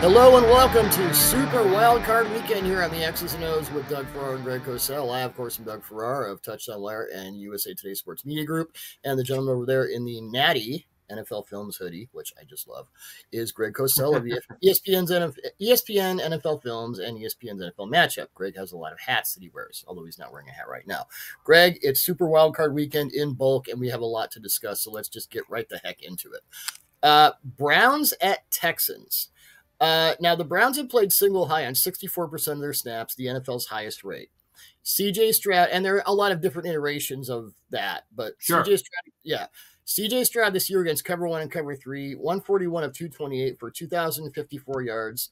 Hello and welcome to Super Wildcard Weekend here on the X's and O's with Doug Farrar and Greg Cosell. I, of course, am Doug Farrar of Touchdown Wire and USA Today Sports Media Group. And the gentleman over there in the natty NFL Films hoodie, which I just love, is Greg Cosell of ESPN's NFL, ESPN NFL Films and ESPN's NFL Matchup. Greg has a lot of hats that he wears, although he's not wearing a hat right now. Greg, it's Super Wildcard Weekend in bulk, and we have a lot to discuss, so let's just get right the heck into it. Uh, Browns at Texans. Uh, now, the Browns have played single high on 64% of their snaps, the NFL's highest rate. CJ Stroud, and there are a lot of different iterations of that, but Sure. CJ Stroud, yeah. CJ Stroud this year against cover one and cover three, 141 of 228 for 2,054 yards,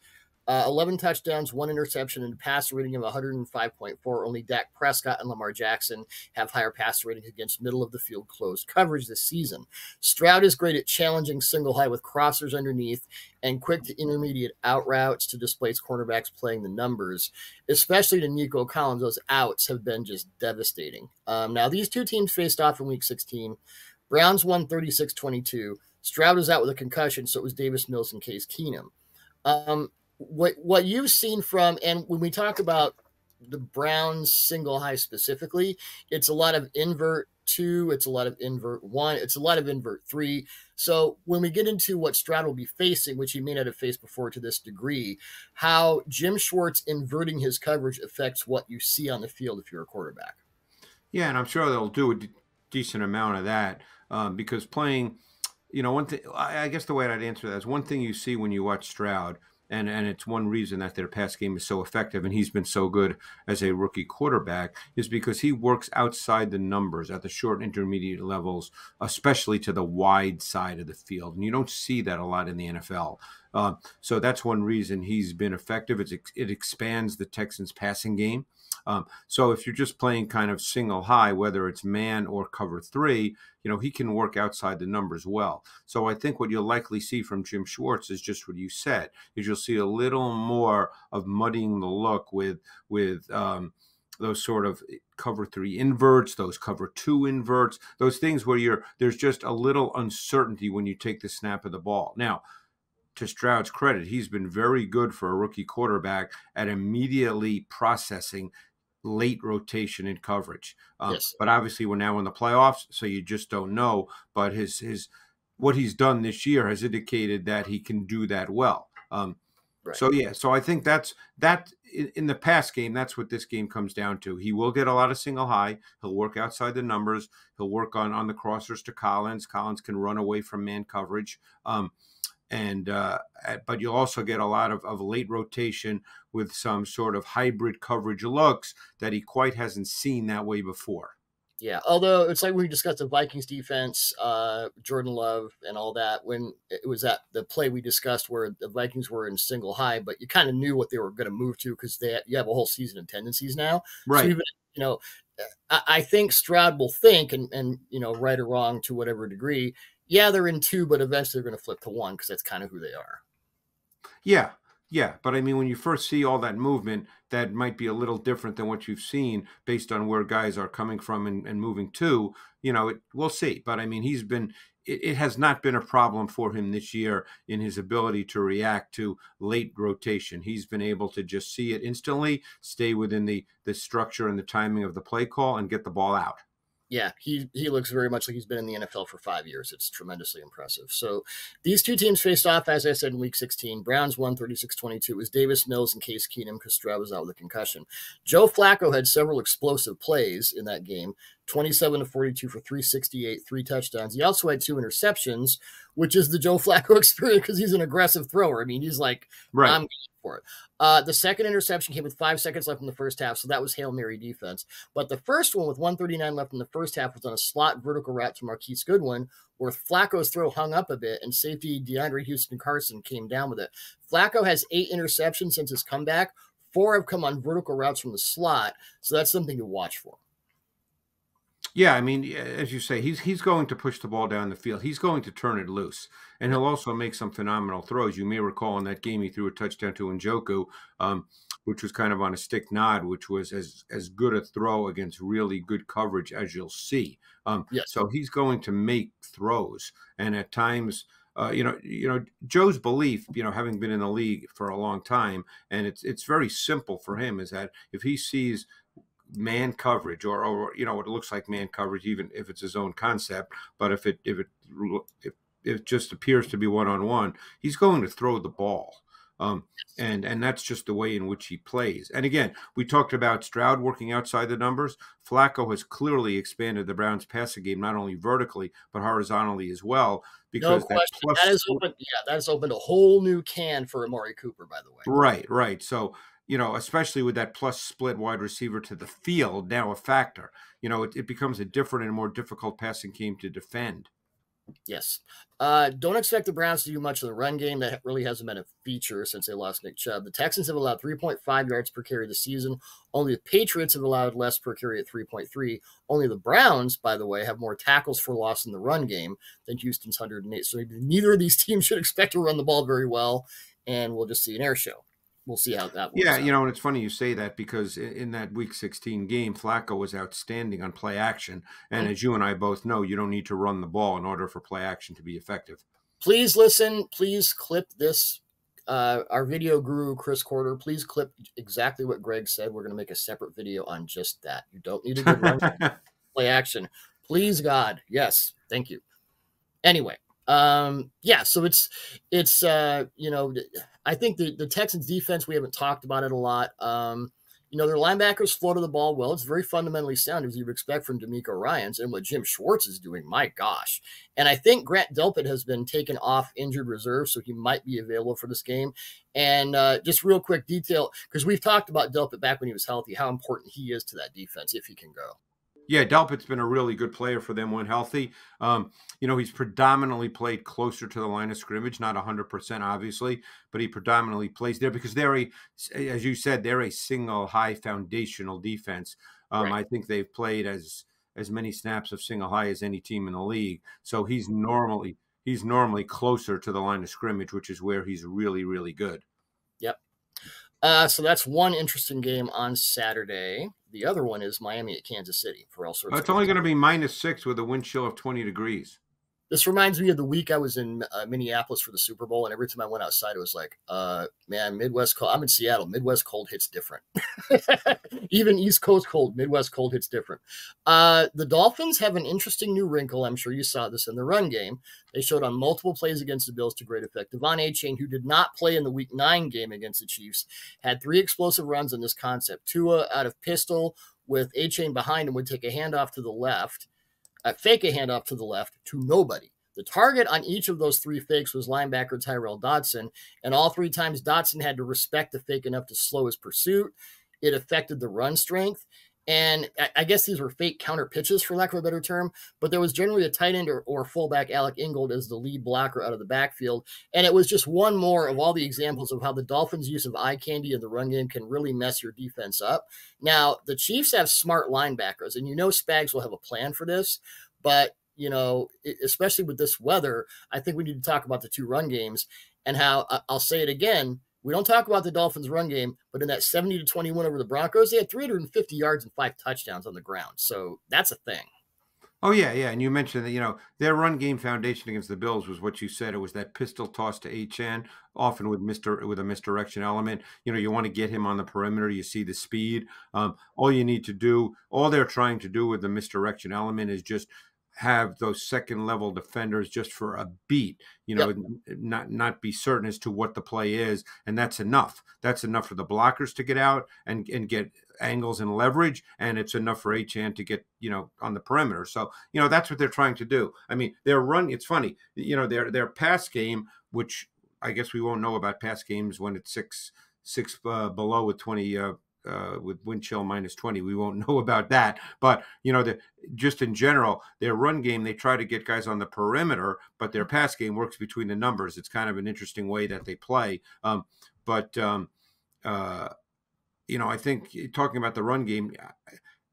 uh, 11 touchdowns, one interception, and a passer rating of 105.4. Only Dak Prescott and Lamar Jackson have higher passer ratings against middle of the field closed coverage this season. Stroud is great at challenging single high with crossers underneath and quick to intermediate out routes to displace cornerbacks playing the numbers, especially to Nico Collins. Those outs have been just devastating. Um, now, these two teams faced off in week 16. Browns won 36 22. Stroud was out with a concussion, so it was Davis Mills and Case Keenum. Um, what what you've seen from, and when we talk about the Browns single high specifically, it's a lot of invert two, it's a lot of invert one, it's a lot of invert three. So when we get into what Stroud will be facing, which he may not have faced before to this degree, how Jim Schwartz inverting his coverage affects what you see on the field if you're a quarterback. Yeah, and I'm sure they'll do a d- decent amount of that um, because playing, you know, one thing. I I guess the way I'd answer that is one thing you see when you watch Stroud, and and it's one reason that their pass game is so effective, and he's been so good as a rookie quarterback, is because he works outside the numbers at the short intermediate levels, especially to the wide side of the field, and you don't see that a lot in the NFL. Uh, so that's one reason he's been effective. It's, it expands the Texans' passing game. Um, so if you're just playing kind of single high, whether it's man or cover three, you know, he can work outside the numbers well. So I think what you'll likely see from Jim Schwartz is just what you said, is you'll see a little more of muddying the look with with um, those sort of cover three inverts, those cover two inverts, those things where you're there's just a little uncertainty when you take the snap of the ball. Now, to Stroud's credit, he's been very good for a rookie quarterback at immediately processing late rotation and coverage. Um, Yes. But obviously, we're now in the playoffs, so you just don't know. But his his what he's done this year has indicated that he can do that well. Um, Right. So yeah, so I think that's that in, the pass game. That's what this game comes down to. He will get a lot of single high. He'll work outside the numbers. He'll work on on the crossers to Collins. Collins can run away from man coverage. Um, and uh, but you'll also get a lot of, of late rotation with some sort of hybrid coverage looks that he quite hasn't seen that way before. Yeah, although it's like we discussed the Vikings defense, uh, Jordan Love, and all that. When it was that the play we discussed where the Vikings were in single high, but you kind of knew what they were going to move to because they you have a whole season of tendencies now. So even you know, I, I think Stroud will think, and and you know, right or wrong to whatever degree, yeah, they're in two, but eventually they're going to flip to one because that's kind of who they are. Yeah, yeah, but I mean, when you first see all that movement, that might be a little different than what you've seen based on where guys are coming from and, and moving to. You know, it, we'll see. But I mean, he's been. It, it has not been a problem for him this year in his ability to react to late rotation. He's been able to just see it instantly, stay within the the structure and the timing of the play call, and get the ball out. Yeah, he he looks very much like he's been in the NFL for five years. It's tremendously impressive. So these two teams faced off, as I said, in week 16. Browns won 36-22. It was Davis Mills and Case Keenum because Stroud was out with a concussion. Joe Flacco had several explosive plays in that game. 27 to 42 for 368, three touchdowns. He also had two interceptions, which is the Joe Flacco experience because he's an aggressive thrower. I mean, he's like, Right. I'm going for it. Uh, the second interception came with five seconds left in the first half, so that was Hail Mary defense. But the first one with 139 left in the first half was on a slot vertical route to Marquise Goodwin, where Flacco's throw hung up a bit, and safety DeAndre Houston Carson came down with it. Flacco has eight interceptions since his comeback. Four have come on vertical routes from the slot, so that's something to watch for. Yeah, I mean, as you say, he's he's going to push the ball down the field. He's going to turn it loose, and he'll also make some phenomenal throws. You may recall in that game he threw a touchdown to Njoku, um, which was kind of on a stick nod, which was as as good a throw against really good coverage as you'll see. Um, Yes. So he's going to make throws, and at times. uh, you know, you know, Joe's belief, you know, having been in the league for a long time, and it's it's very simple for him, is that if he sees man coverage or, or you know it looks like man coverage even if it's his own concept but if it if it if it just appears to be one on one he's going to throw the ball um, and and that's just the way in which he plays. And again, we talked about Stroud working outside the numbers. Flacco has clearly expanded the Browns' passing game not only vertically but horizontally as well. Because no question, that, that is open. Yeah, that has opened a whole new can for Amari Cooper, by the way. Right, right. So you know, especially with that plus split wide receiver to the field now a factor. You know, it, it becomes a different and more difficult passing game to defend. Yes. Uh, don't expect the Browns to do much of the run game. That really hasn't been a feature since they lost Nick Chubb. The Texans have allowed 3.5 yards per carry this season. Only the Patriots have allowed less per carry at 3.3. Only the Browns, by the way, have more tackles for loss in the run game than Houston's 108. So neither of these teams should expect to run the ball very well, and we'll just see an air show we'll see how that works. Yeah, out. you know, and it's funny you say that because in that Week 16 game, Flacco was outstanding on play action, and mm-hmm. as you and I both know, you don't need to run the ball in order for play action to be effective. Please listen. Please clip this. Uh, our video guru Chris Corder, please clip exactly what Greg said. We're going to make a separate video on just that. You don't need good run play action. Please, God, yes, thank you. Anyway, um, yeah, so it's it's uh, you know I think the the Texans defense we haven't talked about it a lot. Um, you know their linebackers floated the ball well. It's very fundamentally sound as you'd expect from DeMeco Ryans and what Jim Schwartz is doing. My gosh, and I think Grant Delpit has been taken off injured reserve, so he might be available for this game. And uh, just real quick detail because we've talked about Delpit back when he was healthy, how important he is to that defense if he can go. Yeah, Delpit's been a really good player for them when healthy. Um, you know, he's predominantly played closer to the line of scrimmage, not 100% obviously, but he predominantly plays there because they're a, as you said, they're a single high foundational defense. Um, right. I think they've played as as many snaps of single high as any team in the league. So he's normally he's normally closer to the line of scrimmage, which is where he's really really good. Yep. Uh, so that's one interesting game on Saturday. The other one is Miami at Kansas City for all sorts. Oh, it's only going to be minus six with a wind chill of twenty degrees. This reminds me of the week I was in uh, Minneapolis for the Super Bowl, and every time I went outside, it was like, uh, man, Midwest cold. I'm in Seattle. Midwest cold hits different. Even East Coast cold, Midwest cold hits different. Uh, the Dolphins have an interesting new wrinkle. I'm sure you saw this in the run game. They showed on multiple plays against the Bills to great effect. De'Von Achane, who did not play in the Week Nine game against the Chiefs, had three explosive runs in this concept. Tua out of pistol with Achane behind him would take a handoff to the left a fake a handoff to the left to nobody. The target on each of those three fakes was linebacker Tyrel Dodson, and all three times Dodson had to respect the fake enough to slow his pursuit. It affected the run strength. And I guess these were fake counter pitches, for lack of a better term, but there was generally a tight end or, or fullback, Alec Ingold, as the lead blocker out of the backfield. And it was just one more of all the examples of how the Dolphins' use of eye candy in the run game can really mess your defense up. Now, the Chiefs have smart linebackers, and you know Spags will have a plan for this, but you know, especially with this weather, I think we need to talk about the two run games and how I'll say it again we don't talk about the Dolphins' run game, but in that 70 to 21 over the Broncos, they had 350 yards and five touchdowns on the ground. So that's a thing. Oh yeah, yeah, and you mentioned that you know their run game foundation against the Bills was what you said. It was that pistol toss to Achane, often with Mister with a misdirection element. You know, you want to get him on the perimeter. You see the speed. Um, all you need to do, all they're trying to do with the misdirection element is just have those second level defenders just for a beat, you know, yep. not not be certain as to what the play is, and that's enough. That's enough for the blockers to get out and and get angles and leverage, and it's enough for Achane to get you know on the perimeter. So you know that's what they're trying to do. I mean, their run. It's funny, you know, their their pass game, which I guess we won't know about pass games when it's six six uh, below with twenty uh, uh, with wind chill minus 20. We won't know about that. But, you know, the, just in general, their run game, they try to get guys on the perimeter, but their pass game works between the numbers. It's kind of an interesting way that they play. Um, but, um, uh, you know, I think talking about the run game,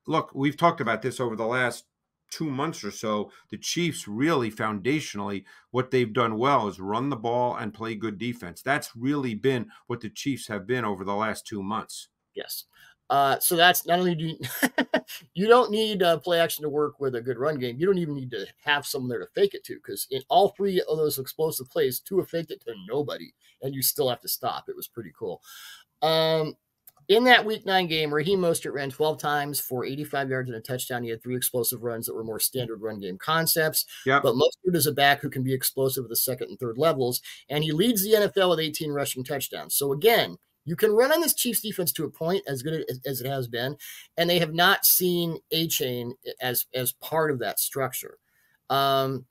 look, we've talked about this over the last two months or so. The Chiefs really foundationally, what they've done well is run the ball and play good defense. That's really been what the Chiefs have been over the last two months. Yes. Uh, so that's not only do you, you don't need uh, play action to work with a good run game. You don't even need to have someone there to fake it to because in all three of those explosive plays, Tua faked it to nobody, and you still have to stop. It was pretty cool. Um, in that week nine game, Raheem Mostert ran 12 times for 85 yards and a touchdown. He had three explosive runs that were more standard run game concepts. Yep. But Mostert is a back who can be explosive at the second and third levels, and he leads the NFL with 18 rushing touchdowns. So again, you can run on this Chiefs defense to a point as good as, as it has been, and they have not seen Achane as as part of that structure. Um,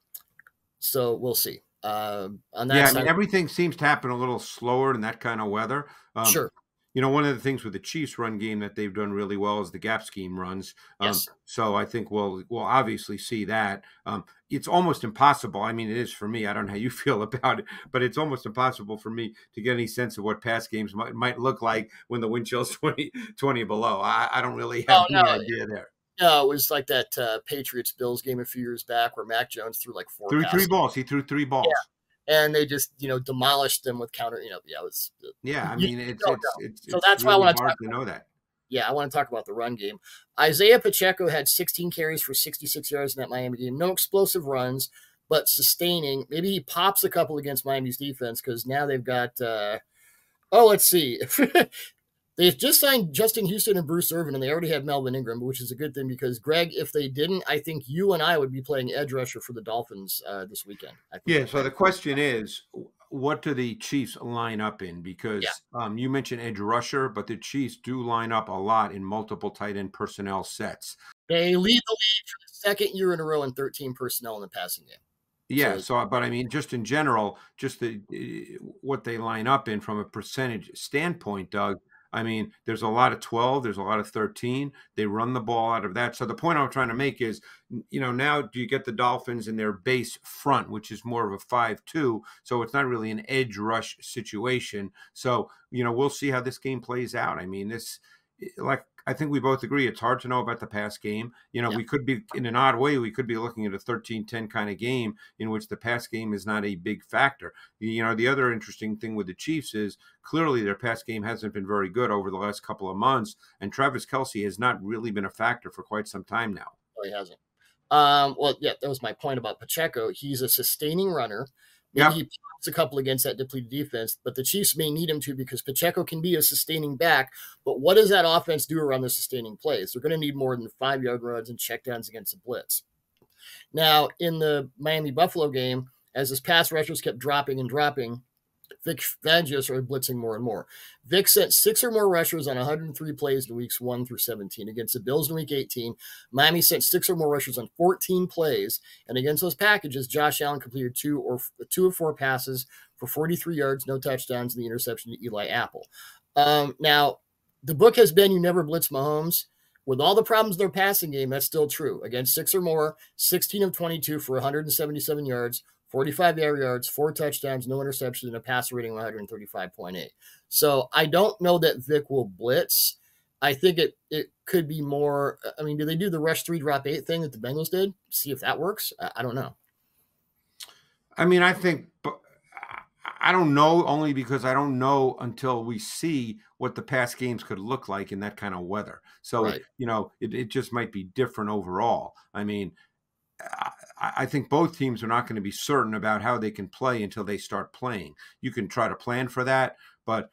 so we'll see. Uh, on that yeah, side, I mean, everything seems to happen a little slower in that kind of weather. Um, sure. You know, one of the things with the Chiefs run game that they've done really well is the gap scheme runs. Um, Yes. So I think we'll we'll obviously see that. Um, it's almost impossible. I mean, it is for me. I don't know how you feel about it, but it's almost impossible for me to get any sense of what pass games might, might look like when the wind chill's 20, 20 below. I, I don't really have Oh, any no. idea there. No, it was like that uh, Patriots Bills game a few years back where Mac Jones threw like four Threw three balls. He threw three balls. And they just you know demolished them with counter. You know, yeah, it was Yeah, I mean, it's it's, it's So that's why I wanna talk to know that. yeah, I want to talk about the run game. Isaiah Pacheco had 16 carries for 66 yards in that Miami game. No explosive runs, but sustaining. Maybe he pops a couple against Miami's defense because now they've got. Uh, oh, let's see. They've just signed Justin Houston and Bruce Irvin, and they already have Melvin Ingram, which is a good thing because Greg, if they didn't, I think you and I would be playing edge rusher for the Dolphins uh, this weekend. I think Yeah. So the question is, what do the Chiefs line up in? Because um, you mentioned edge rusher, but the Chiefs do line up a lot in multiple tight end personnel sets. they lead the league for the second year in a row in 13 personnel in the passing game. Yeah. So- but I mean, just in general, just the uh, what they line up in from a percentage standpoint, Doug. I mean, there's a lot of 12, there's a lot of 13. They run the ball out of that. So the point I'm trying to make is, you know, now do you get the Dolphins in their base front, which is more of a 5-2, so it's not really an edge rush situation. So, you know, we'll see how this game plays out. I mean, this like I think we both agree it's hard to know about the pass game. You know, Yeah. we could be in an odd way, we could be looking at a 13-10 kind of game in which the pass game is not a big factor. You know, the other interesting thing with the Chiefs is clearly their pass game hasn't been very good over the last couple of months, and Travis Kelce has not really been a factor for quite some time now. No, he hasn't. Um, well, yeah, that was my point about Pacheco. He's a sustaining runner. Maybe Yep. he pops a couple against that depleted defense, but the Chiefs may need him to because Pacheco can be a sustaining back. But what does that offense do around the sustaining plays? They're going to need more than five yard runs and checkdowns against the blitz. Now, in the Miami Buffalo game, as his pass rushers kept dropping and dropping, Vic Fangio started blitzing more and more. Vic sent six or more rushers on 103 plays in weeks one through 17. Against the Bills in week 18, Miami sent six or more rushers on 14 plays. And against those packages, Josh Allen completed two or two of four passes for 43 yards, no touchdowns, and the interception to Eli Apple. Um, now, the book has been you never blitz Mahomes. With all the problems in their passing game, that's still true. Against six or more, 16 of 22 for 177 yards, 45 air yards, four touchdowns, no interceptions, and a passer rating of 135.8. So I don't know that Vic will blitz. I think it it could be more. I mean, do they do the rush three drop eight thing that the Bengals did? See if that works. I, I don't know. I mean, I think, I don't know only because I don't know until we see what the past games could look like in that kind of weather. So, Right. you know, it, it just might be different overall. I mean, I, think both teams are not going to be certain about how they can play until they start playing. You can try to plan for that, but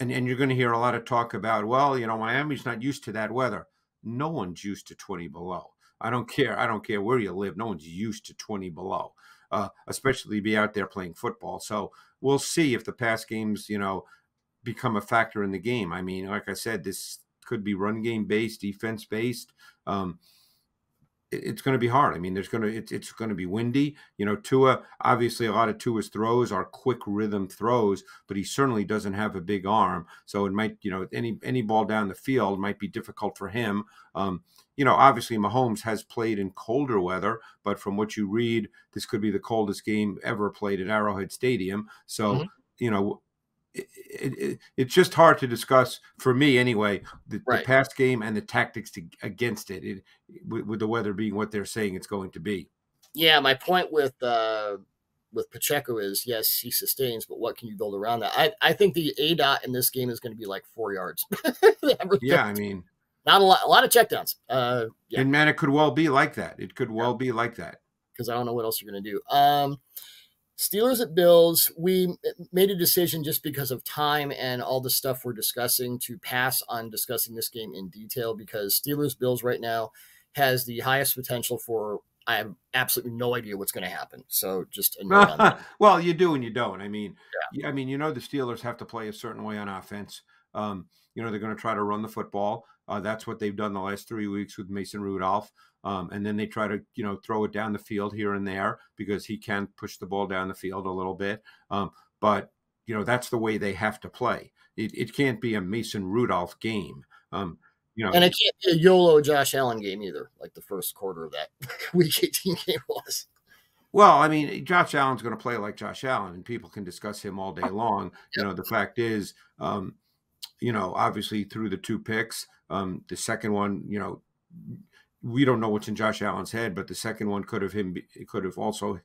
and, and you're going to hear a lot of talk about, well, you know, Miami's not used to that weather. No one's used to 20 below. I don't care. I don't care where you live. No one's used to 20 below, uh, especially be out there playing football. So we'll see if the pass games, you know, become a factor in the game. I mean, like I said, this could be run game based, defense based. Um, it's going to be hard. I mean, there's going to it's it's going to be windy. You know, Tua obviously a lot of Tua's throws are quick rhythm throws, but he certainly doesn't have a big arm, so it might you know any any ball down the field might be difficult for him. Um, you know, obviously Mahomes has played in colder weather, but from what you read, this could be the coldest game ever played at Arrowhead Stadium. So Mhm. you know. It, it, it, it's just hard to discuss for me anyway the, Right. the past game and the tactics to, against it. it with, with the weather being what they're saying it's going to be. Yeah, my point with uh, with Pacheco is yes, he sustains, but what can you build around that? I, I think the A dot in this game is going to be like four yards. yeah, I mean, not a lot, a lot of checkdowns. Uh, yeah. And man, it could well be like that. It could well yeah. be like that because I don't know what else you're going to do. Um, Steelers at Bills, we made a decision just because of time and all the stuff we're discussing to pass on discussing this game in detail because Steelers Bills right now has the highest potential for I have absolutely no idea what's going to happen. So just well, you do and you don't. I mean, yeah. I mean, you know, the Steelers have to play a certain way on offense. Um, you know, they're going to try to run the football. Uh, that's what they've done the last three weeks with Mason Rudolph. Um, and then they try to, you know, throw it down the field here and there because he can push the ball down the field a little bit. Um, but, you know, that's the way they have to play. It, it can't be a Mason Rudolph game. Um, you know, and it can't be a YOLO Josh Allen game either, like the first quarter of that week 18 game was. Well, I mean, Josh Allen's going to play like Josh Allen, and people can discuss him all day long. You know, the fact is, um, you know, obviously through the two picks, um, the second one, you know, we don't know what's in Josh Allen's head, but the second one could have him could have also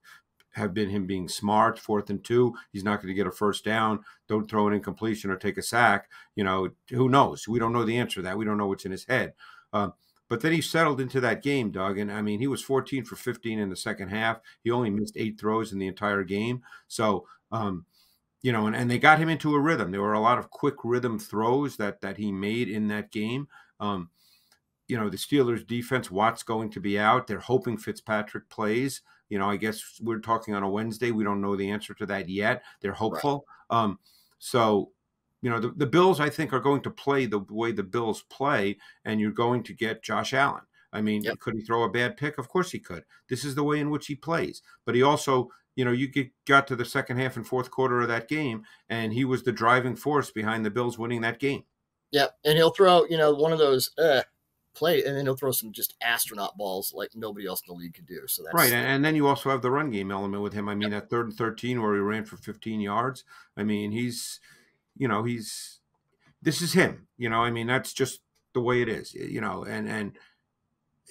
have been him being smart, fourth and two. He's not going to get a first down. Don't throw an incompletion or take a sack. You know, who knows? We don't know the answer to that. We don't know what's in his head. Um, but then he settled into that game, Doug. And I mean, he was 14 for 15 in the second half. He only missed eight throws in the entire game. So, um, you know, and, and they got him into a rhythm. There were a lot of quick rhythm throws that that he made in that game. Um, you know, the Steelers defense, Watt's going to be out. They're hoping Fitzpatrick plays. You know, I guess we're talking on a Wednesday. We don't know the answer to that yet. They're hopeful. Right. Um, so, you know, the, the Bills, I think, are going to play the way the Bills play, and you're going to get Josh Allen. I mean, yep. could he throw a bad pick? Of course he could. This is the way in which he plays. But he also, you know, you get, got to the second half and fourth quarter of that game, and he was the driving force behind the Bills winning that game. Yeah, And he'll throw, you know, one of those uh, play, and then he'll throw some just astronaut balls like nobody else in the league could do. So that's right. And, and then you also have the run game element with him. I mean, yep. at third and thirteen, where he ran for 15 yards. I mean, he's, you know, he's this is him. You know, I mean, that's just the way it is. You know, and and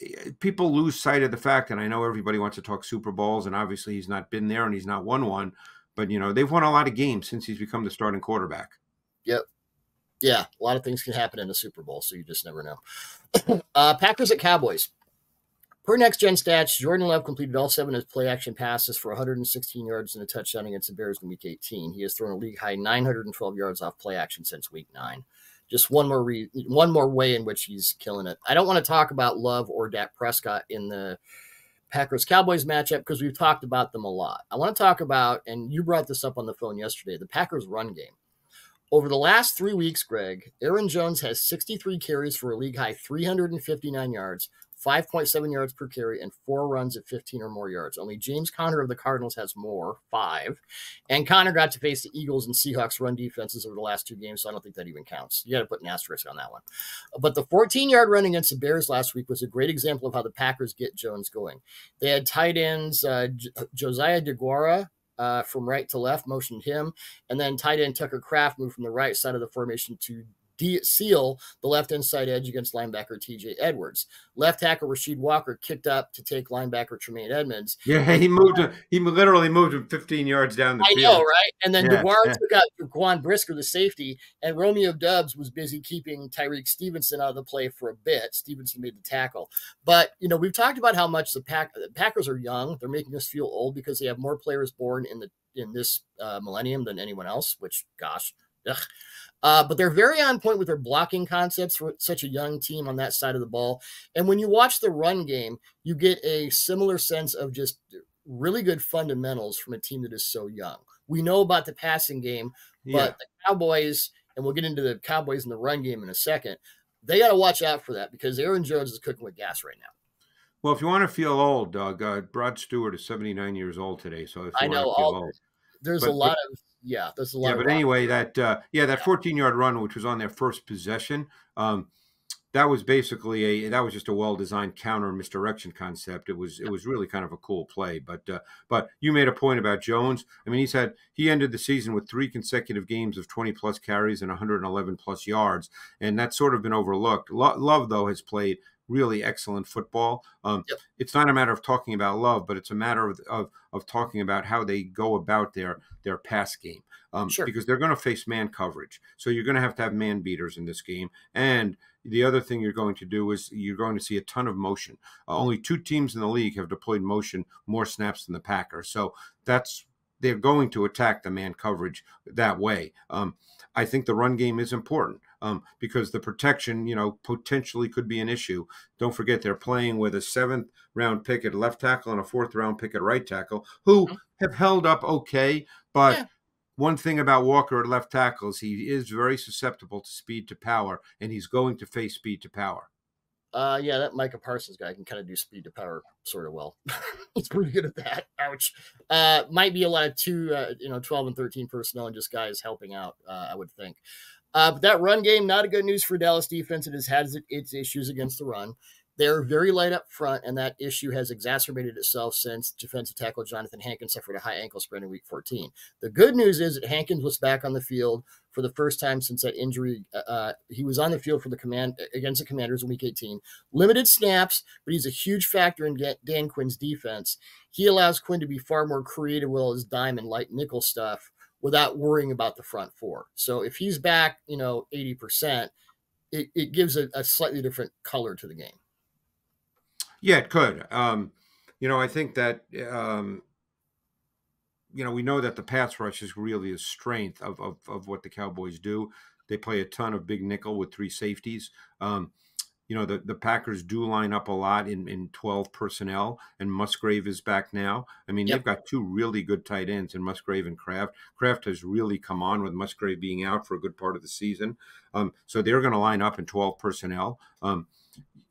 eh, people lose sight of the fact, and I know everybody wants to talk Super Bowls, and obviously he's not been there and he's not won one, but you know they've won a lot of games since he's become the starting quarterback. Yep yeah, a lot of things can happen in a Super Bowl, so you just never know. uh, Packers at Cowboys. Per next gen stats, Jordan Love completed all seven of his play action passes for 116 yards and a touchdown against the Bears in week 18. He has thrown a league high 912 yards off play action since week nine. Just one more re- one more way in which he's killing it. I don't want to talk about Love or Dak Prescott in the Packers Cowboys matchup because we've talked about them a lot. I want to talk about, and you brought this up on the phone yesterday, the Packers run game. Over the last three weeks, Greg, Aaron Jones has 63 carries for a league high 359 yards, 5.7 yards per carry, and four runs at 15 or more yards. Only James Conner of the Cardinals has more, five. And Conner got to face the Eagles and Seahawks run defenses over the last two games, so I don't think that even counts. You got to put an asterisk on that one. But the 14 yard run against the Bears last week was a great example of how the Packers get Jones going. They had tight ends uh, Josiah Deguara, uh, from right to left, motioned him, and then tight end Tucker Kraft moved from the right side of the formation to de- seal the left inside edge against linebacker TJ Edwards. Left tackle Rasheed Walker kicked up to take linebacker Tremaine Edmunds. Yeah, he moved. Him, he literally moved him 15 yards down the I field. I know, right? And then yeah, Deguara yeah. took out Quan Brisker, the safety, and Romeo Doubs was busy keeping Tyrique Stevenson out of the play for a bit. Stevenson made the tackle, but you know we've talked about how much the, Pack, the Packers are young. They're making us feel old because they have more players born in the in this uh, millennium than anyone else. Which, gosh, ugh. Uh, but they're very on point with their blocking concepts for such a young team on that side of the ball. And when you watch the run game, you get a similar sense of just really good fundamentals from a team that is so young. We know about the passing game, but yeah. the Cowboys, and we'll get into the Cowboys in the run game in a second, they got to watch out for that because Aaron Jones is cooking with gas right now. Well, if you want to feel old, Doug, uh, Rod Stewart is 79 years old today. So if you I know all, old, there's but, a lot but, of yeah, there's a lot. Yeah, but anyway, that uh, yeah, that 14 yard run, which was on their first possession, um, that was basically a that was just a well designed counter misdirection concept. It was it was really kind of a cool play. But uh, but you made a point about Jones. I mean, he's had he ended the season with three consecutive games of 20 plus carries and 111 plus yards, and that's sort of been overlooked. Love though has played really excellent football. Um, Yep. It's not a matter of talking about love, but it's a matter of, of of talking about how they go about their their pass game. Um, Sure. Because they're going to face man coverage, so you're going to have to have man beaters in this game. And the other thing you're going to do is you're going to see a ton of motion. Uh, only two teams in the league have deployed motion more snaps than the Packers, so that's they're going to attack the man coverage that way. Um, I think the run game is important um, because the protection, you know, potentially could be an issue. Don't forget they're playing with a seventh round pick at left tackle and a fourth round pick at right tackle, who Mhm. have held up okay. But Yeah. one thing about Walker at left tackle is he is very susceptible to speed to power, and he's going to face speed to power. Uh, yeah, that Micah Parsons guy can kind of do speed to power sort of well. He's pretty good at that. Ouch. Uh, might be a lot of two, uh, you know, 12 and 13 personnel and just guys helping out, uh, I would think. Uh, but that run game, not a good news for Dallas defense. It has had its issues against the run. They're very light up front, and that issue has exacerbated itself since defensive tackle Johnathan Hankins suffered a high ankle sprain in week 14. The good news is that Hankins was back on the field for the first time since that injury. Uh, he was on the field for the command against the Commanders in week 18. Limited snaps, but he's a huge factor in Dan Quinn's defense. He allows Quinn to be far more creative with all his dime and light nickel stuff without worrying about the front four. So if he's back, you know, 80%, it, it gives a, a slightly different color to the game. Yeah, it could. Um, you know, I think that um, you know we know that the pass rush is really a strength of, of of what the Cowboys do. They play a ton of big nickel with three safeties. Um, you know, the, the Packers do line up a lot in, in 12 personnel, and Musgrave is back now. I mean, Yep. they've got two really good tight ends in Musgrave and Kraft. Kraft has really come on with Musgrave being out for a good part of the season. Um, so they're going to line up in 12 personnel. Um,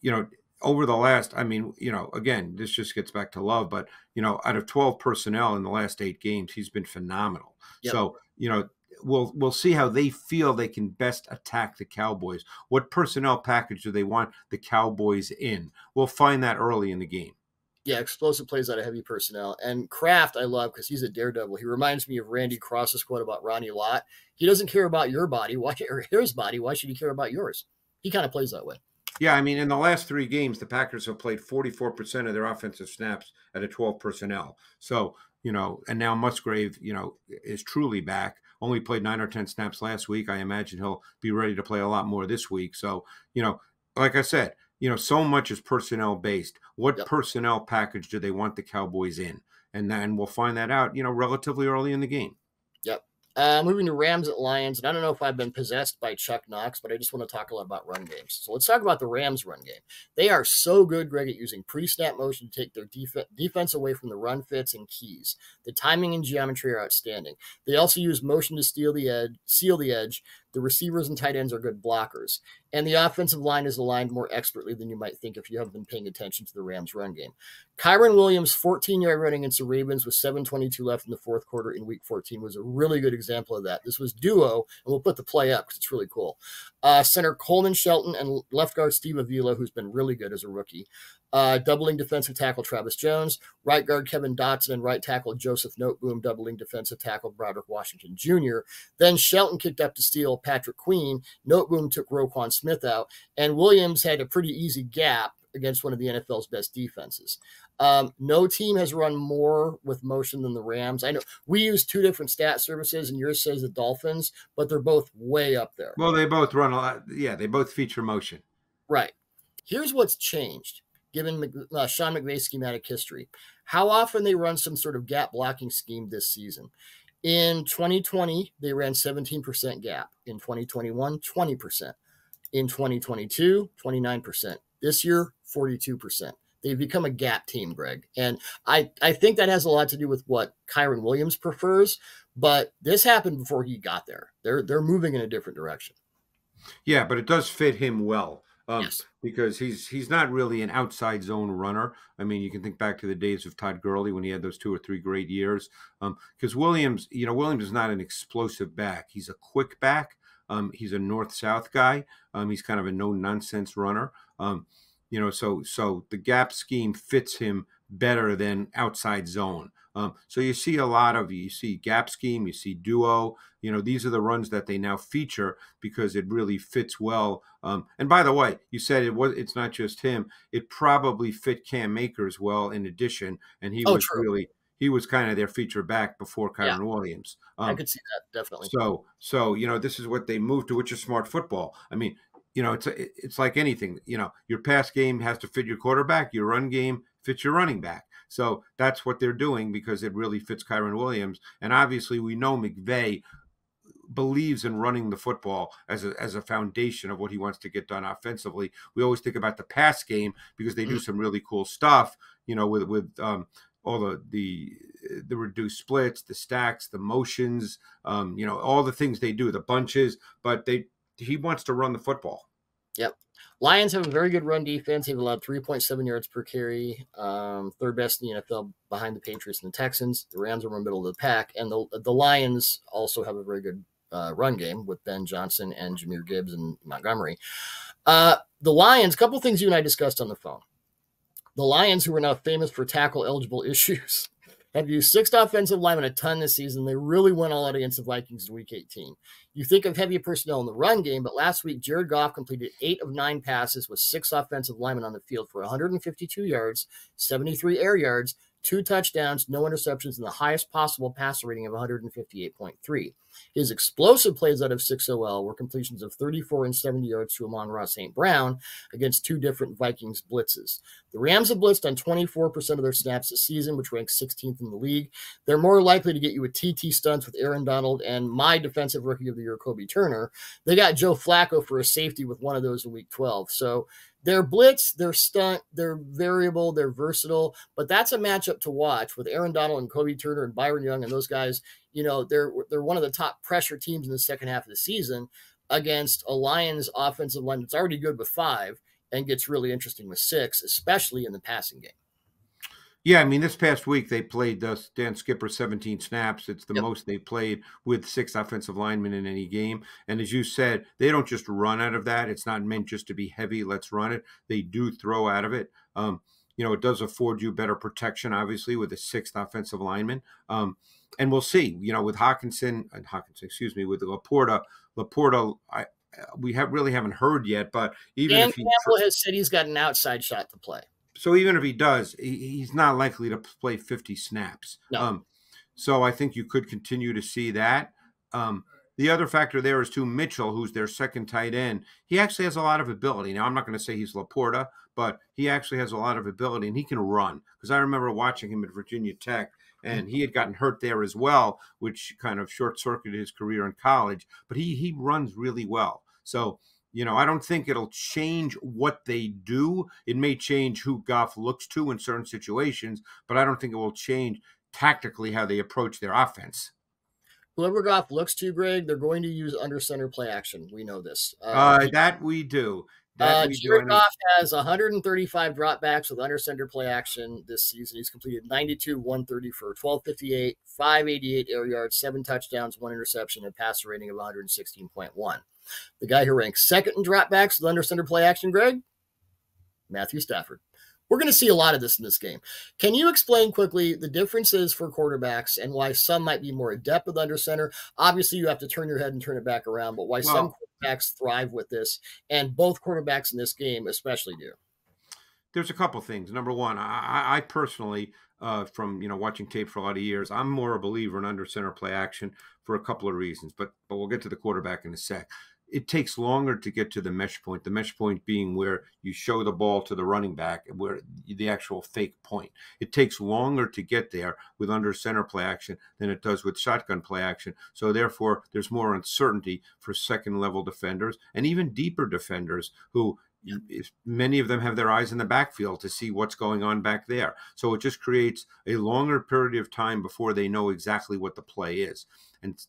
you know, over the last, I mean, you know, again, this just gets back to love, but, you know, out of 12 personnel in the last eight games, he's been phenomenal. Yep. So, you know, we'll we'll see how they feel they can best attack the Cowboys. What personnel package do they want the Cowboys in? We'll find that early in the game. Yeah, explosive plays out of heavy personnel. And Kraft, I love because he's a daredevil. He reminds me of Randy Cross's quote about Ronnie Lott. He doesn't care about your body, why or his body. Why should he care about yours? He kind of plays that way. Yeah, I mean, in the last three games, the Packers have played 44% of their offensive snaps at a 12 personnel. So, you know, and now Musgrave, you know, is truly back. Only played nine or 10 snaps last week. I imagine he'll be ready to play a lot more this week. So, you know, like I said, you know, so much is personnel based. What Yep. personnel package do they want the Cowboys in? And then we'll find that out, you know, relatively early in the game. Uh, moving to Rams at Lions, and I don't know if I've been possessed by Chuck Knox, but I just want to talk a lot about run games. So let's talk about the Rams' run game. They are so good, Greg, at using pre-snap motion to take their def- defense away from the run fits and keys. The timing and geometry are outstanding. They also use motion to steal the edge, seal the edge. The receivers and tight ends are good blockers, and the offensive line is aligned more expertly than you might think if you haven't been paying attention to the Rams' run game. Kyren Williams' 14 yard running against the Ravens with 7.22 left in the fourth quarter in week 14 was a really good example of that. This was duo, and we'll put the play up because it's really cool. Uh, center Coleman Shelton and left guard Steve Avila, who's been really good as a rookie. Uh, doubling defensive tackle Travis Jones, right guard Kevin Dotson, and right tackle Joseph Noteboom, doubling defensive tackle Broderick Washington Jr. Then Shelton kicked up to steal Patrick Queen. Noteboom took Roquan Smith out, and Williams had a pretty easy gap against one of the NFL's best defenses. Um, no team has run more with motion than the Rams. I know we use two different stat services, and yours says the Dolphins, but they're both way up there. Well, they both run a lot. Yeah, they both feature motion. Right. Here's what's changed, given uh, Sean McVay's schematic history. How often they run some sort of gap blocking scheme this season. In 2020, they ran 17% gap. In 2021, 20%. In 2022, 29%. This year, 42%. They've become a gap team, Greg. And I, I think that has a lot to do with what Kyren Williams prefers, but this happened before he got there. They're they're moving in a different direction. Yeah, but it does fit him well. Um, yes. because he's he's not really an outside zone runner. I mean, you can think back to the days of Todd Gurley when he had those two or three great years. Because Williams, you know, Williams is not an explosive back. He's a quick back. Um, he's a north south guy. Um, he's kind of a no nonsense runner. Um, you know, so so the gap scheme fits him better than outside zone. Um, so you see a lot of you see gap scheme, you see duo. You know these are the runs that they now feature because it really fits well. Um, and by the way, you said it was it's not just him. It probably fit Cam Akers well in addition, and he oh, was true. really he was kind of their feature back before Kyren yeah. Williams. Um, I could see that definitely. So, so you know, this is what they moved to, which is smart football. I mean, you know, it's it's like anything. You know, your pass game has to fit your quarterback. Your run game fits your running back. So that's what they're doing because it really fits Kyren Williams. And obviously, we know McVay believes in running the football as a, as a foundation of what he wants to get done offensively. We always think about the pass game because they mm-hmm. do some really cool stuff, you know, with with um, all the the the reduced splits, the stacks, the motions, um, you know, all the things they do, the bunches, but they he wants to run the football. Yep. Lions have a very good run defense. They've allowed 3.7 yards per carry, um, third best in the NFL behind the Patriots and the Texans. The Rams are in the middle of the pack, and the the Lions also have a very good uh, run game with Ben Johnson and Jahmyr Gibbs and Montgomery. Uh, the Lions, a couple things you and I discussed on the phone. The Lions, who are now famous for tackle eligible issues, have used six offensive linemen a ton this season. They really went all out against the Vikings in week 18. You think of heavy personnel in the run game, but last week, Jared Goff completed eight of nine passes with six offensive linemen on the field for 152 yards, 73 air yards, two touchdowns, no interceptions, and the highest possible passer rating of 158.3. His explosive plays out of 6OL were completions of 34 and 70 yards to Amon-Ra St. Brown against two different Vikings blitzes. The Rams have blitzed on 24% of their snaps this season, which ranks 16th in the league. They're more likely to get you a TT stunts with Aaron Donald and my defensive rookie of the year, Kobie Turner. They got Joe Flacco for a safety with one of those in week 12. So they're blitz, they're stunt, they're variable, they're versatile, but that's a matchup to watch with Aaron Donald and Kobie Turner and Byron Young and those guys. You know, they're they're one of the top pressure teams in the second half of the season against a Lions offensive line that's already good with five and gets really interesting with six, especially in the passing game. Yeah, I mean, this past week they played uh, Dan Skipper 17 snaps. It's the yep. most they played with six offensive linemen in any game. And as you said, they don't just run out of that. It's not meant just to be heavy. Let's run it. They do throw out of it. Um, you know, it does afford you better protection, obviously, with a sixth offensive lineman. Um, and we'll see. You know, with Hockenson and uh, Hockenson, excuse me, with LaPorta, LaPorta, I we have really haven't heard yet. But even Dan if he Campbell has said he's got an outside shot to play so even if he does, he, he's not likely to play 50 snaps. No. Um, so I think you could continue to see that. Um, the other factor there is too Mitchell, who's their second tight end. He actually has a lot of ability. Now I'm not going to say he's LaPorta, but he actually has a lot of ability and he can run. Because I remember watching him at Virginia Tech, and he had gotten hurt there as well, which kind of short circuited his career in college. But he he runs really well. So you know, I don't think it'll change what they do. It may change who Goff looks to in certain situations, but I don't think it will change tactically how they approach their offense. Whoever Goff looks to, Greg, they're going to use under center play action. We know this. Uh, uh, that we do. Uh, Jared Goff has 135 dropbacks with under center play action this season. He's completed 92, 130 for 1258, 588 air yards, seven touchdowns, one interception, and passer rating of 116.1. The guy who ranks second in dropbacks with under center play action, Greg? Matthew Stafford. We're going to see a lot of this in this game. Can you explain quickly the differences for quarterbacks and why some might be more adept with under center? Obviously, you have to turn your head and turn it back around, but why well, some quarterbacks thrive with this, and both quarterbacks in this game especially do. There's a couple things. Number one, I, I personally, uh, from you know watching tape for a lot of years, I'm more a believer in under center play action for a couple of reasons. But but we'll get to the quarterback in a sec it takes longer to get to the mesh point. The mesh point being where you show the ball to the running back, where the actual fake point. It takes longer to get there with under center play action than it does with shotgun play action. So therefore, there's more uncertainty for second level defenders and even deeper defenders who if many of them have their eyes in the backfield to see what's going on back there. So it just creates a longer period of time before they know exactly what the play is. And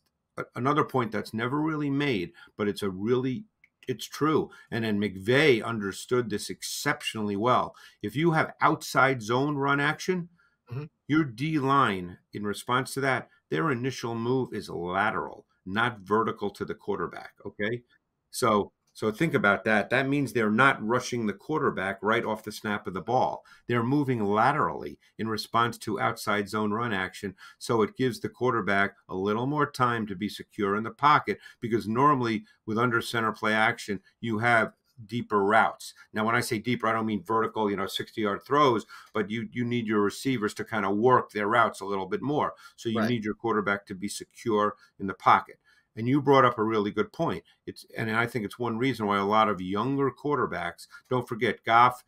another point that's never really made, but it's a really it's true. And then McVay understood this exceptionally well. If you have outside zone run action, mm-hmm. your D line, in response to that, their initial move is lateral, not vertical to the quarterback. Okay. So So think about that. That means they're not rushing the quarterback right off the snap of the ball. They're moving laterally in response to outside zone run action. So it gives the quarterback a little more time to be secure in the pocket because normally with under center play action, you have deeper routes. Now, when I say deeper, I don't mean vertical, you know, 60 yard throws, but you you need your receivers to kind of work their routes a little bit more. So you right. need your quarterback to be secure in the pocket. And you brought up a really good point. It's and I think it's one reason why a lot of younger quarterbacks don't forget Goff.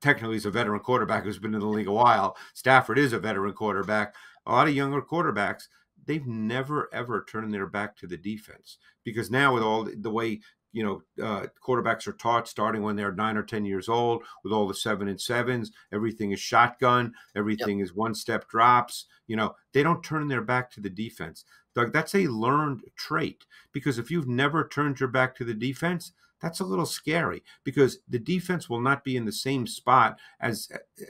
Technically, is a veteran quarterback who's been in the league a while. Stafford is a veteran quarterback. A lot of younger quarterbacks, they've never ever turned their back to the defense because now with all the way you know uh, quarterbacks are taught starting when they're nine or ten years old with all the seven and sevens everything is shotgun everything yep. is one step drops you know they don't turn their back to the defense Doug, that's a learned trait because if you've never turned your back to the defense, that's a little scary because the defense will not be in the same spot as uh,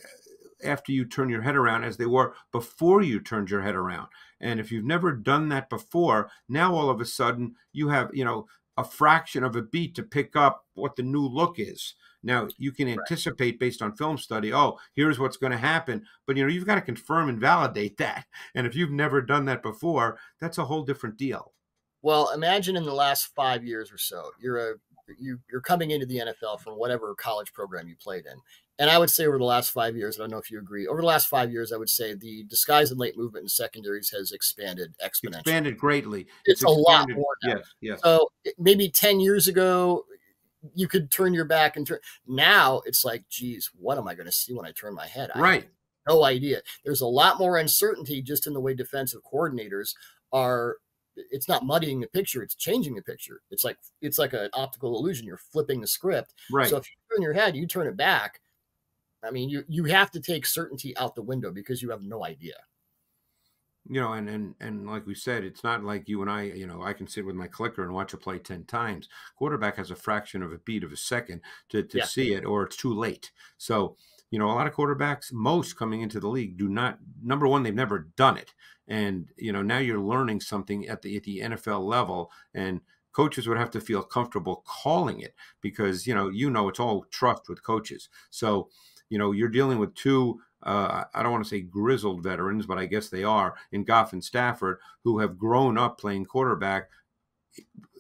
after you turn your head around as they were before you turned your head around. And if you've never done that before, now all of a sudden you have, you know, a fraction of a beat to pick up what the new look is. Now you can anticipate based on film study, oh, here's what's going to happen, but you know you've got to confirm and validate that. And if you've never done that before, that's a whole different deal. Well, imagine in the last five years or so, you're a you, you're coming into the NFL from whatever college program you played in. And I would say over the last five years, I don't know if you agree, over the last five years, I would say the disguise and late movement in secondaries has expanded exponentially. Expanded greatly. It's, it's a lot more now. Yes, yes. So maybe 10 years ago, you could turn your back and turn. Now it's like, geez, what am I going to see when I turn my head? I right. no idea. There's a lot more uncertainty just in the way defensive coordinators are. It's not muddying the picture; it's changing the picture. It's like it's like an optical illusion. You're flipping the script. Right. So if you turn your head, you turn it back. I mean, you you have to take certainty out the window because you have no idea you know, and and and like we said, it's not like you and I, you know, I can sit with my clicker and watch a play ten times. Quarterback has a fraction of a beat of a second to to yeah. see it, or it's too late. So, you know, a lot of quarterbacks, most coming into the league, do not. Number one, they've never done it, and you know, now you're learning something at the at the NFL level, and coaches would have to feel comfortable calling it because you know, you know, it's all trust with coaches. So, you know, you're dealing with two uh, I don't want to say grizzled veterans, but I guess they are in Goff and Stafford, who have grown up playing quarterback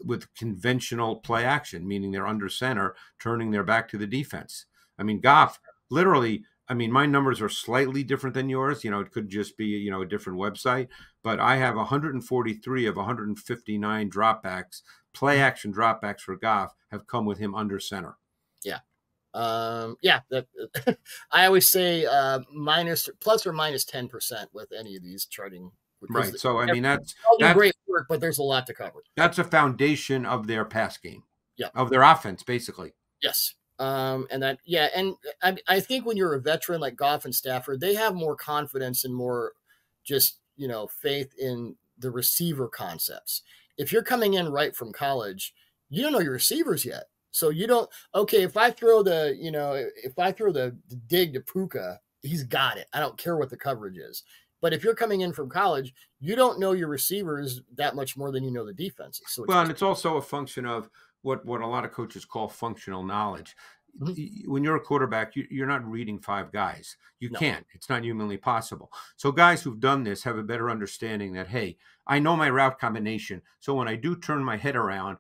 with conventional play action, meaning they're under center, turning their back to the defense. I mean, Goff literally. I mean, my numbers are slightly different than yours. You know, it could just be you know a different website, but I have 143 of 159 dropbacks, play action dropbacks for Goff have come with him under center. Yeah. Um, yeah, that, I always say uh, minus plus or minus minus ten percent with any of these charting. Right. So I mean that's, that's great work, but there's a lot to cover. That's a foundation of their pass game. Yeah. Of their offense, basically. Yes. Um, and that yeah, and I I think when you're a veteran like Goff and Stafford, they have more confidence and more just you know faith in the receiver concepts. If you're coming in right from college, you don't know your receivers yet. So you don't okay if I throw the you know if I throw the, the dig to Puka, he's got it. I don't care what the coverage is. But if you're coming in from college, you don't know your receivers that much more than you know the defenses. So well, and it's also a function of what what a lot of coaches call functional knowledge. Mm-hmm. When you're a quarterback, you, are not reading five guys. You no. can't. It's not humanly possible. So guys who've done this have a better understanding that hey, I know my route combination. So when I do turn my head around,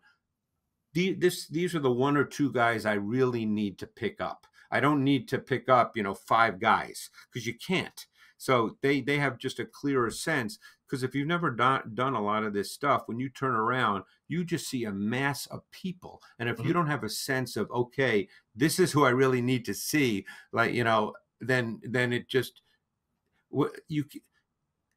the, this these are the one or two guys I really need to pick up. I don't need to pick up, you know, five guys because you can't. So they they have just a clearer sense because if you've never done done a lot of this stuff, when you turn around, you just see a mass of people, and if mm-hmm. you don't have a sense of okay, this is who I really need to see, like you know, then then it just you.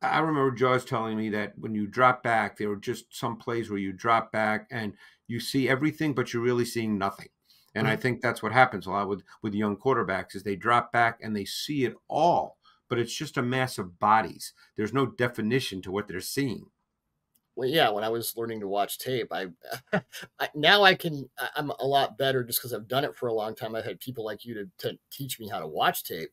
I remember Jaws telling me that when you drop back, there were just some plays where you drop back and you see everything, but you're really seeing nothing. And mm-hmm. I think that's what happens a lot with with young quarterbacks is they drop back and they see it all, but it's just a mass of bodies. There's no definition to what they're seeing. Well, yeah, when I was learning to watch tape, I, I now I can I'm a lot better just because I've done it for a long time. I've had people like you to, to teach me how to watch tape.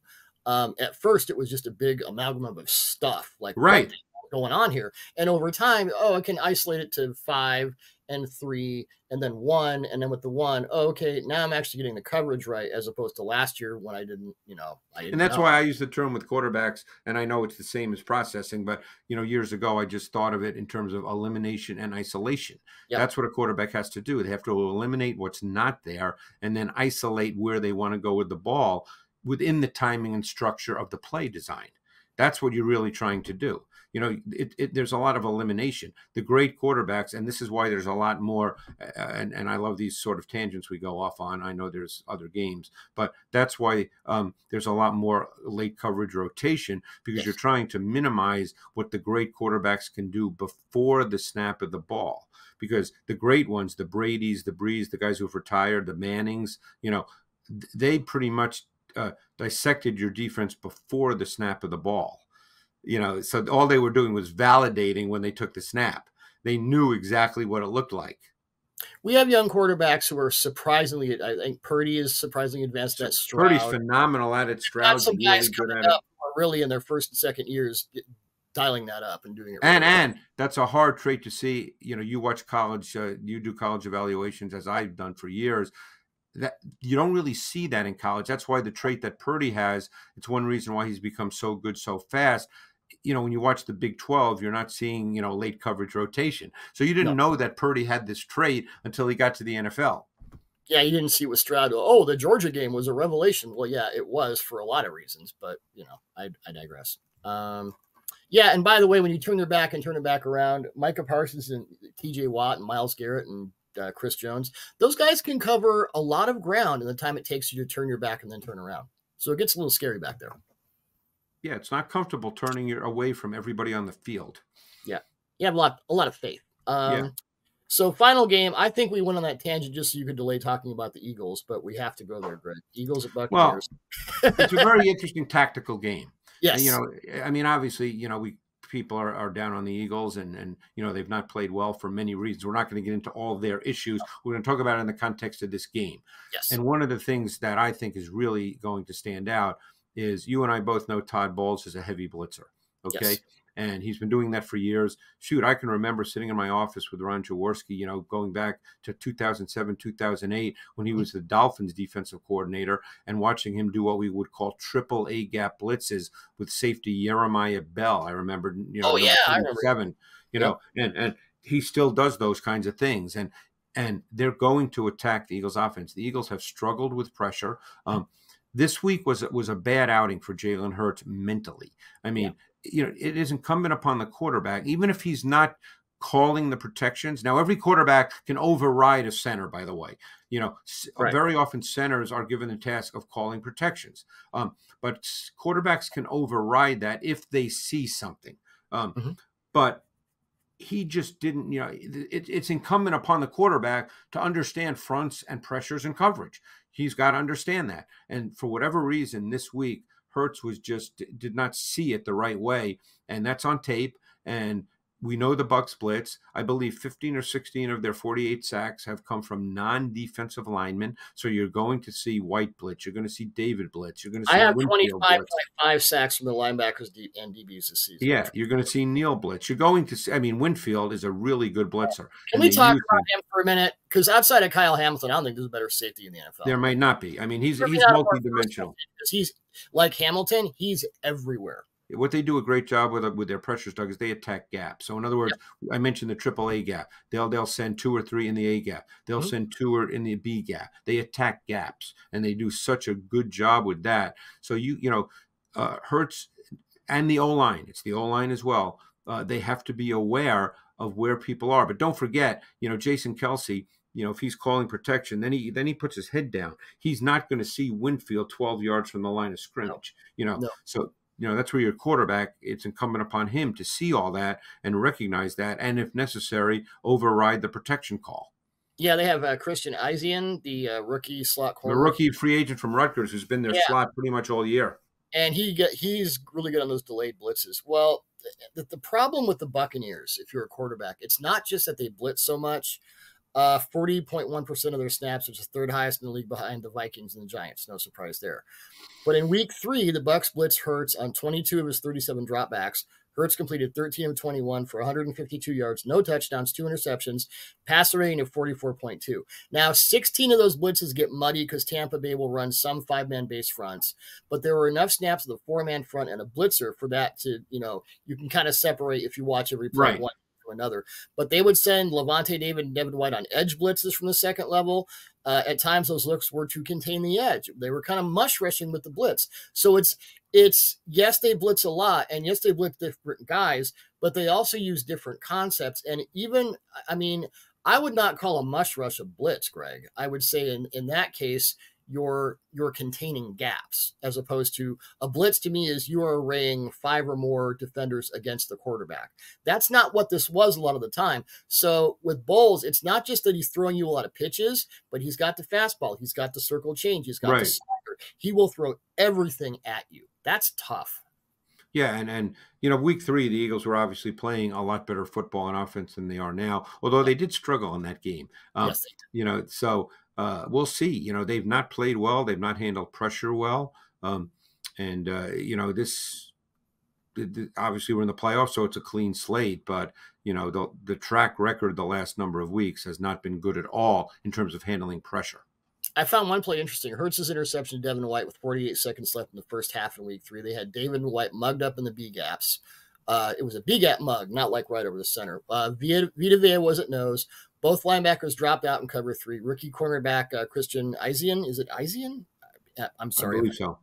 Um, at first, it was just a big amalgam of stuff, like right going on here, and over time, oh, I can isolate it to five and three and then one and then with the one, oh, okay, now I'm actually getting the coverage right as opposed to last year when I didn't, you know, I didn't and that's know. why I use the term with quarterbacks, and I know it's the same as processing, but you know, years ago I just thought of it in terms of elimination and isolation. Yep. That's what a quarterback has to do. They have to eliminate what's not there and then isolate where they want to go with the ball within the timing and structure of the play design. That's what you're really trying to do. You know, it, it, there's a lot of elimination. The great quarterbacks, and this is why there's a lot more. And, and I love these sort of tangents we go off on. I know there's other games, but that's why um, there's a lot more late coverage rotation because Yes. you're trying to minimize what the great quarterbacks can do before the snap of the ball. Because the great ones, the Brady's, the Brees, the guys who've retired, the Mannings, you know, they pretty much uh, dissected your defense before the snap of the ball. You know, so all they were doing was validating when they took the snap. They knew exactly what it looked like. we have young quarterbacks who are surprisingly. I think Purdy is surprisingly advanced at Stroud. Purdy's phenomenal at it. Stroud's some guys really coming up are really in their first and second years dialing that up and doing it. And really well. and that's a hard trait to see. You know, you watch college, uh, you do college evaluations as I've done for years. That you don't really see that in college. That's why the trait that Purdy has. It's one reason why he's become so good so fast. You know, when you watch the Big Twelve, you're not seeing you know late coverage rotation. So you didn't know that Purdy had this trait until he got to the NFL. yeah, you didn't see it with Stroud. Oh, the Georgia game was a revelation. Well, yeah, it was for a lot of reasons, but you know, I, I digress. Um, yeah, and by the way, when you turn their back and turn it back around, Micah Parsons and T.J. Watt and Myles Garrett and uh, Chris Jones, those guys can cover a lot of ground in the time it takes you to turn your back and then turn around. So it gets a little scary back there. Yeah, it's not comfortable turning you away from everybody on the field. Yeah, you have a lot, a lot of faith. Um, Yeah. So final game, I think we went on that tangent just so you could delay talking about the Eagles, but we have to go there, Greg. Eagles at Buccaneers. Well, It's a very interesting tactical game. yes, And, you know, I mean, obviously, you know, we people are, are down on the Eagles and and you know they've not played well for many reasons. We're not going to get into all their issues. We're going to talk about it in the context of this game. yes, And one of the things that I think is really going to stand out is you and I both know Todd Bowles is a heavy blitzer. Okay. Yes. And he's been doing that for years. Shoot, I can remember sitting in my office with Ron Jaworski, you know, going back to 2007, 2008, when he Mhm. was the Dolphins defensive coordinator and watching him do what we would call triple A gap blitzes with safety Jeremiah Bell. I remember, you know, Oh, yeah, I remember. seven, you know, and, and he still does those kinds of things. And, and they're going to attack the Eagles offense. The Eagles have struggled with pressure. Um, this week was was a bad outing for Jalen Hurts mentally. I mean, you know, it is incumbent upon the quarterback, even if he's not calling the protections. Now, every quarterback can override a center, by the way. You know, Right. very often centers are given the task of calling protections, um, but quarterbacks can override that if they see something. Um, Mhm. But he just didn't, you know, it, it's incumbent upon the quarterback to understand fronts and pressures and coverage. He's got to understand that. And for whatever reason, this week, Hurts was just did not see it the right way, and that's on tape. And we know the Bucks blitz. I believe 15 or 16 of their 48 sacks have come from non-defensive linemen. So you're going to see White blitz. You're going to see David blitz. You're going to see I have Winfield twenty five point five sacks from the linebackers D- and DBs this season. Yeah, you're going to see Neal blitz. You're going to see. I mean, Winfield is a really good blitzer. Can we talk about him. for a minute? Because outside of Kyle Hamilton, I don't think there's a better safety in the NFL. There might not be. I mean, he's he's not multi-dimensional. He's like Hamilton, he's everywhere. What they do a great job with with their pressures, Doug, is they attack gaps. So in other words, I mentioned the triple A gap. They'll they'll send two or three in the A gap. They'll Mhm. send two or in the B gap. They attack gaps, and they do such a good job with that. So you you know, uh, Hurts and the O line. It's the O line as well. Uh, they have to be aware of where people are. But don't forget, you know, Jason Kelce. You know, if he's calling protection, then he then he puts his head down. He's not going to see Winfield twelve yards from the line of scrimmage. You know, No. so you know that's where your quarterback it's incumbent upon him to see all that and recognize that and if necessary override the protection call Yeah, they have uh, Christian Izien, the uh, rookie slot the rookie free agent from Rutgers who's been their Yeah. slot pretty much all year and he get he's really good on those delayed blitzes. Well, the, the problem with the Buccaneers, if you're a quarterback, it's not just that they blitz so much. Uh, 40.1% of their snaps, which is third highest in the league behind the Vikings and the Giants. No surprise there. But in week three, the Bucks blitz Hurts on 22 of his 37 dropbacks Hurts completed 13 of 21 for 152 yards, no touchdowns, two interceptions, passer rating of 44.2. Now, 16 of those blitzes get muddy because Tampa Bay will run some five man base fronts, but there were enough snaps of the four man front and a blitzer for that to, you know, you can kind of separate if you watch every play right. one another. But they would send Lavonte David and Devin White on edge blitzes from the second level. Uh, at times, those looks were to contain the edge. They were kind of mush rushing with the blitz. So it's it's yes, they blitz a lot, and yes, they blitz different guys, but they also use different concepts. And even, I mean, I would not call a mush rush a blitz, Greg. I would say in in that case, you're you're containing gaps as opposed to a blitz to me is you are arraying five or more defenders against the quarterback that's not what this was a lot of the time so with Bowles it's not just that he's throwing you a lot of pitches but he's got the fastball he's got the circle change he's got right. the slider he will throw everything at you that's tough yeah, and and you know, week three, the Eagles were obviously playing a lot better football and offense than they are now. Although they did struggle in that game. Um, yes, You know, so uh, we'll see. You know, they've not played well. They've not handled pressure well. Um, and, uh, you know, this obviously we're in the playoffs, so it's a clean slate. But, you know, the, the track record the last number of weeks has not been good at all in terms of handling pressure. I found one play interesting. Hurts's interception to Devin White with 48 seconds left in the first half in week three. They had David White mugged up in the B gaps. Uh, it was a B gap mug, not like right over the center. Uh, Vita, Vita Vea wasn't nose. Both linebackers dropped out in cover three. Rookie cornerback uh, Christian Izien, is it Izien? I'm sorry. I believe so.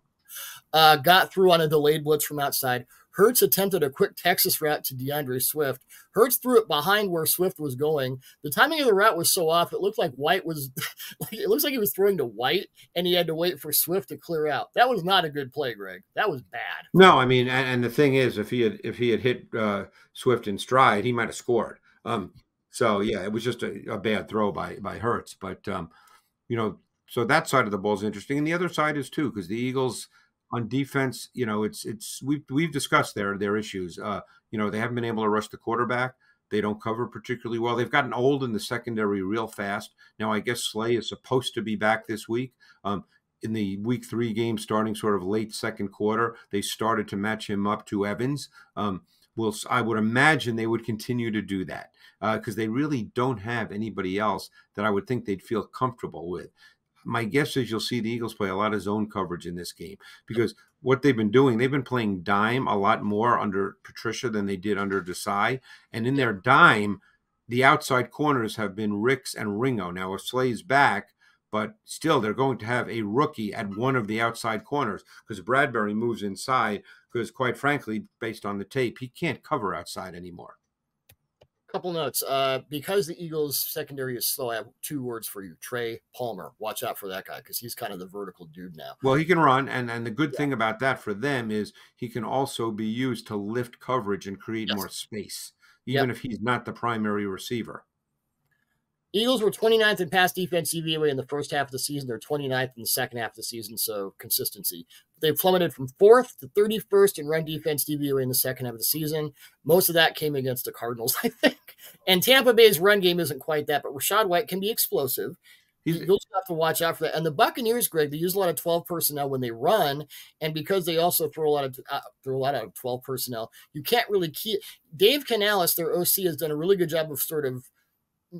Uh, got through on a delayed blitz from outside. Hurts attempted a quick Texas route to D'Andre Swift. Hurts threw it behind where Swift was going. The timing of the route was so off; it looked like White was. it looks like he was throwing to White, and he had to wait for Swift to clear out. That was not a good play, Greg. That was bad. No, I mean, and, and the thing is, if he had if he had hit uh, Swift in stride, he might have scored. Um, so yeah, it was just a, a bad throw by by Hurts. But um, you know, so that side of the ball is interesting, and the other side is too, because the Eagles on defense, you know, it's it's we've we've discussed their their issues. Uh, you know, they haven't been able to rush the quarterback. They don't cover particularly well. They've gotten old in the secondary real fast. Now, I guess Slay is supposed to be back this week. Um, in the week three game, starting sort of late second quarter, they started to match him up to Evans. Um, will I would imagine they would continue to do that because uh, they really don't have anybody else that I would think they'd feel comfortable with. My guess is you'll see the Eagles play a lot of zone coverage in this game because what they've been doing, they've been playing dime a lot more under Patricia than they did under Desai. And in their dime, the outside corners have been Ricks and Ringo. Now, if Slay's back, but still they're going to have a rookie at one of the outside corners because Bradberry moves inside because quite frankly based on the tape he can't cover outside anymore couple notes uh, because the eagles secondary is slow i have two words for you trey palmer watch out for that guy because he's kind of the vertical dude now well he can run and and the good yeah. thing about that for them is he can also be used to lift coverage and create yes. more space even yep. if he's not the primary receiver Eagles were 29th in pass defense DVOA in the first half of the season. They're 29th in the second half of the season, so consistency. They plummeted from fourth to 31st in run defense DVOA in the second half of the season. Most of that came against the Cardinals, I think. And Tampa Bay's run game isn't quite that, but Rachaad White can be explosive. He's, You'll have to watch out for that. And the Buccaneers, Greg, they use a lot of 12 personnel when they run, and because they also throw a lot of uh, throw a lot of 12 personnel, you can't really keep. Dave Canales, their OC, has done a really good job of sort of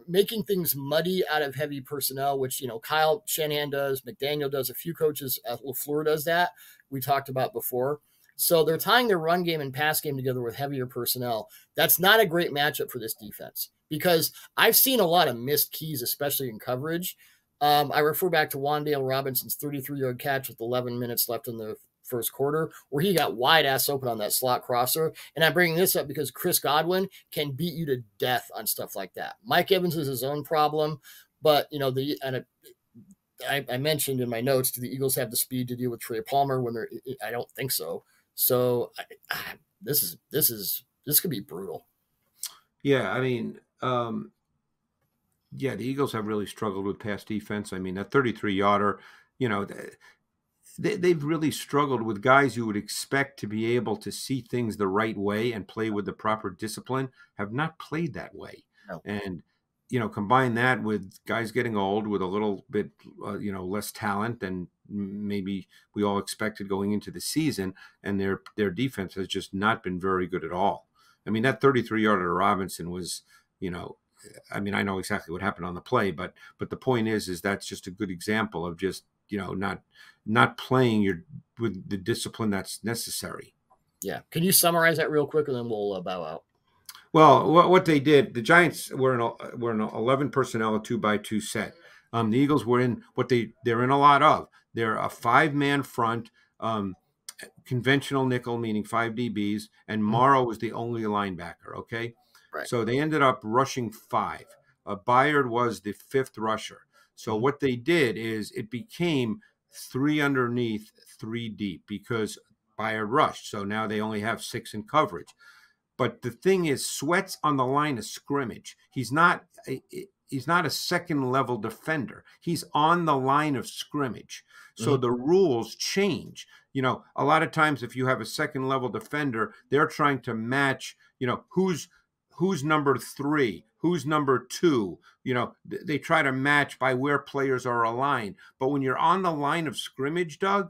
making things muddy out of heavy personnel, which you know Kyle Shanahan does, McDaniel does, a few coaches Lafleur does that. We talked about before. So they're tying their run game and pass game together with heavier personnel. That's not a great matchup for this defense because I've seen a lot of missed keys, especially in coverage. Um, I refer back to Wan'Dale Robinson's 33 yard catch with 11 minutes left in the first quarter where he got wide ass open on that slot crosser. And I'm bringing this up because Chris Godwin can beat you to death on stuff like that. Mike Evans is his own problem, but you know the and it, I, I, mentioned in my notes, do the Eagles have the speed to deal with Trey Palmer when they're? I don't think so. So I, I, this is this is this could be brutal. Yeah, I mean, um, yeah, the Eagles have really struggled with pass defense. I mean, that 33 yarder, you know, they, have really struggled with guys you would expect to be able to see things the right way and play with the proper discipline have not played that way. No. And you know, combine that with guys getting old with a little bit, uh, you know, less talent than maybe we all expected going into the season, and their their defense has just not been very good at all. I mean, that 33 yarder to Robinson was, you know, I mean, I know exactly what happened on the play, but but the point is, is that's just a good example of just you know not not playing your with the discipline that's necessary. Yeah. Can you summarize that real quick, and then we'll uh, bow out. Well, what, what they did, the Giants were in a, were in 11 personnel, a two by two set. Um, the Eagles were in what they they're in a lot of. They're a five man front, um, conventional nickel, meaning five DBs, and mm-hmm. Morrow was the only linebacker. Okay, right. so they ended up rushing five. Uh, Byard was the fifth rusher. So what they did is it became three underneath, three deep because by a rush. So now they only have six in coverage. But the thing is, Sweat's on the line of scrimmage. He's not he's not a second level defender. He's on the line of scrimmage. So mm-hmm. the rules change. You know, a lot of times if you have a second level defender, they're trying to match, you know, who's who's number 3, who's number 2. You know, they try to match by where players are aligned. But when you're on the line of scrimmage, Doug,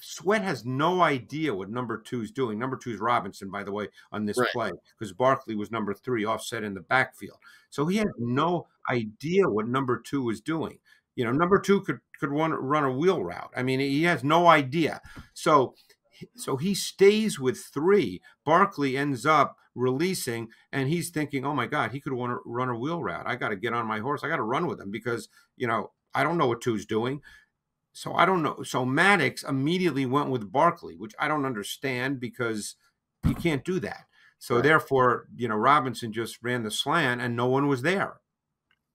Sweat has no idea what number two is doing. Number two is Robinson, by the way, on this right. play, because Barkley was number three, offset in the backfield. So he had no idea what number two was doing. You know, number two could could run run a wheel route. I mean, he has no idea. So so he stays with three. Barkley ends up releasing, and he's thinking, "Oh my God, he could want to run a wheel route. I got to get on my horse. I got to run with him because you know I don't know what two's doing." So I don't know. So Maddox immediately went with Barkley, which I don't understand because you can't do that. So right. therefore, you know, Robinson just ran the slant and no one was there.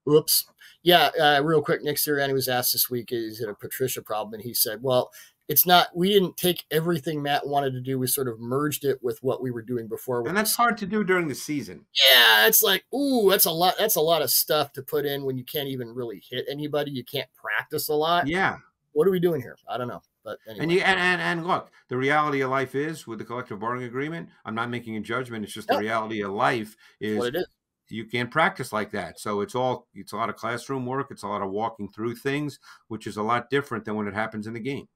Oops. Yeah, uh, real quick, Nick Sirianni was asked this week, is it a Patricia problem? And he said, well, it's not, we didn't take everything Matt wanted to do. We sort of merged it with what we were doing before. And that's hard to do during the season. Yeah, it's like, ooh, that's a lot. That's a lot of stuff to put in when you can't even really hit anybody. You can't practice a lot. Yeah what are we doing here? I don't know. But anyway. and you and, and and look, the reality of life is with the collective bargaining agreement. I'm not making a judgment. It's just the reality of life is, what it is. You can't practice like that. So it's all it's a lot of classroom work. It's a lot of walking through things, which is a lot different than when it happens in the game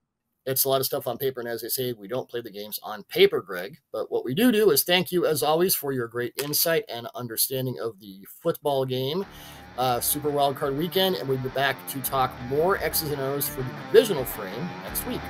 it's a lot of stuff on paper. And as I say, we don't play the games on paper, Greg. But what we do do is thank you, as always, for your great insight and understanding of the football game. Uh, Super Wild Card Weekend, and we'll be back to talk more X's and O's for the divisional frame next week.